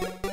Thank you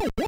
you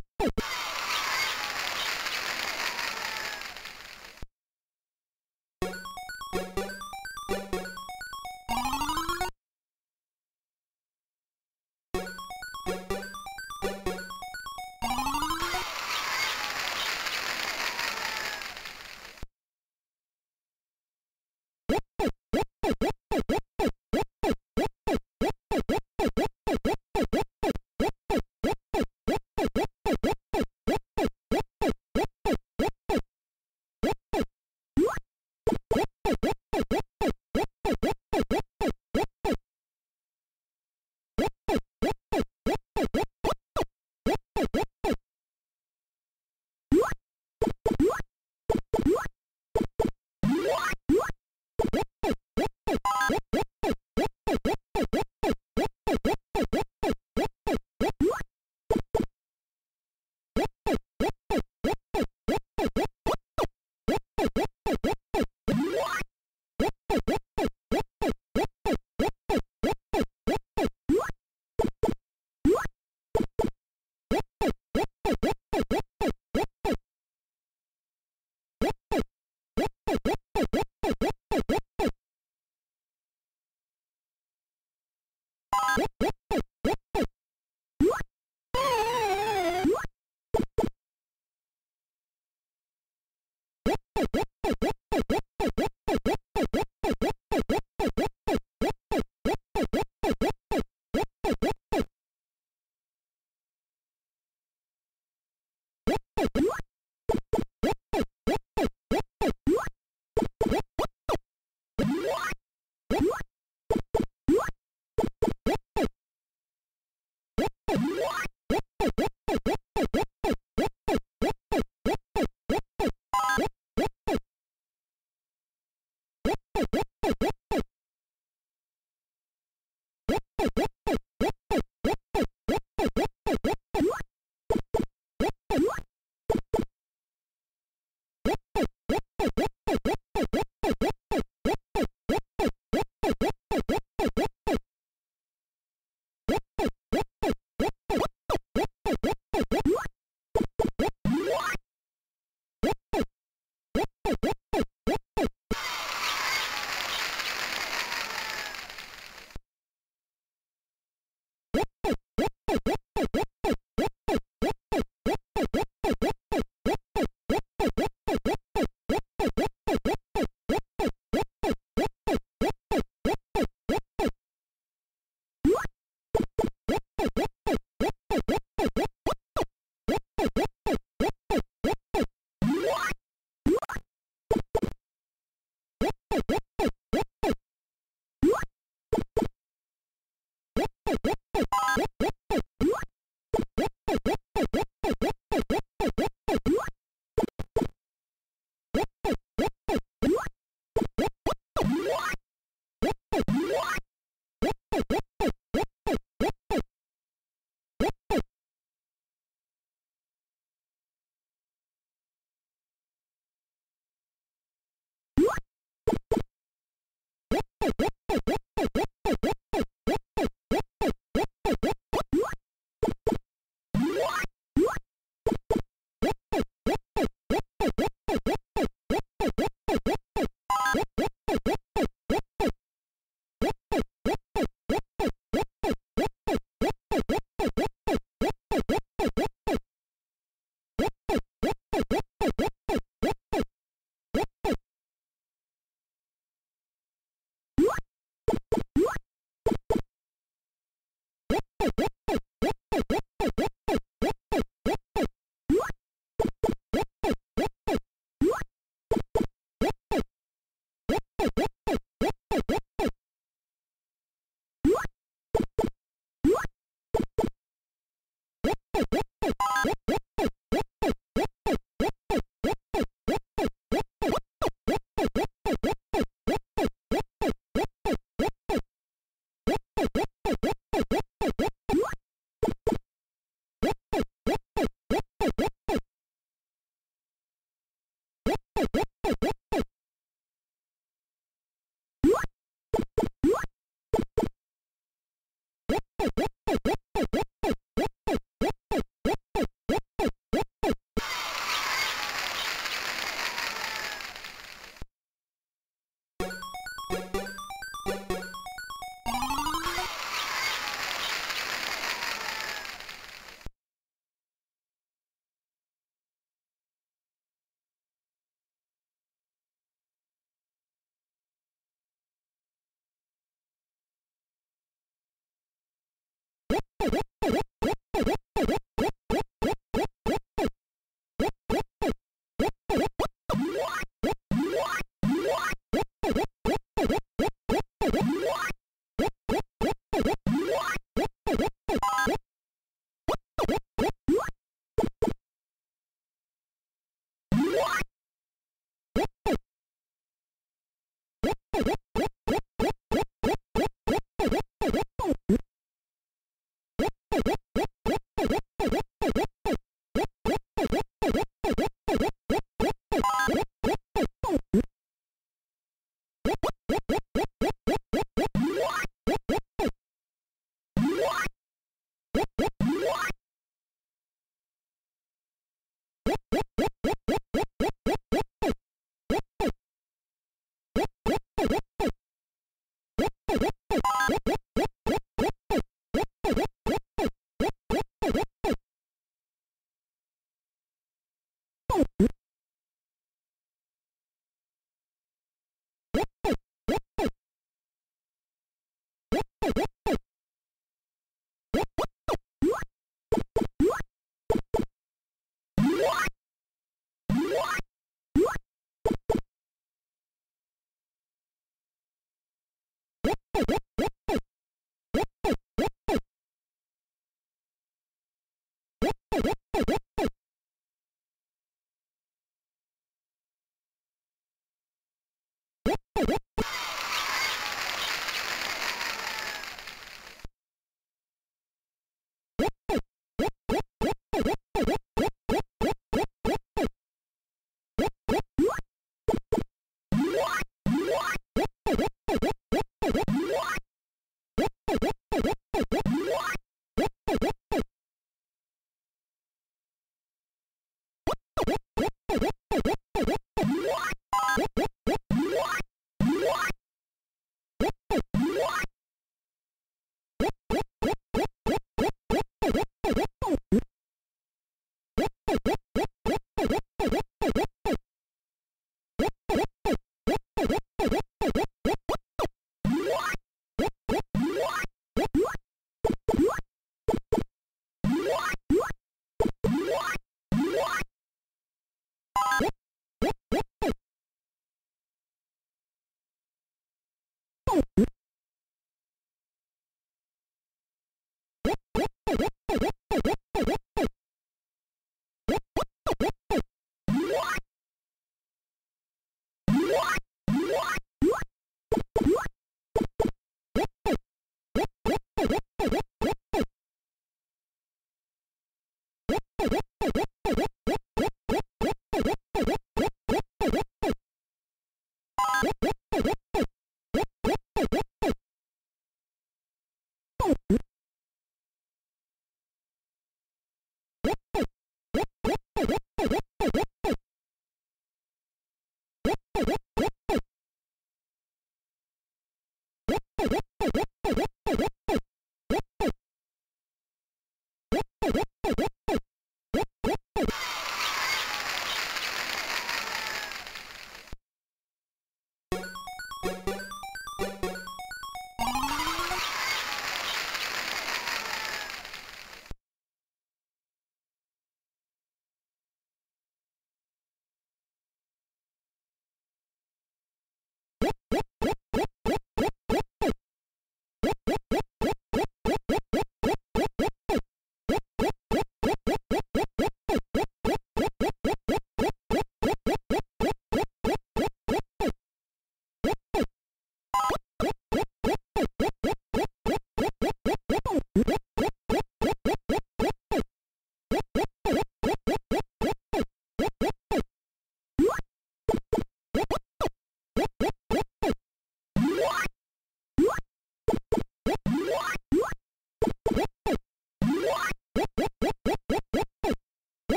Woo!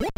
you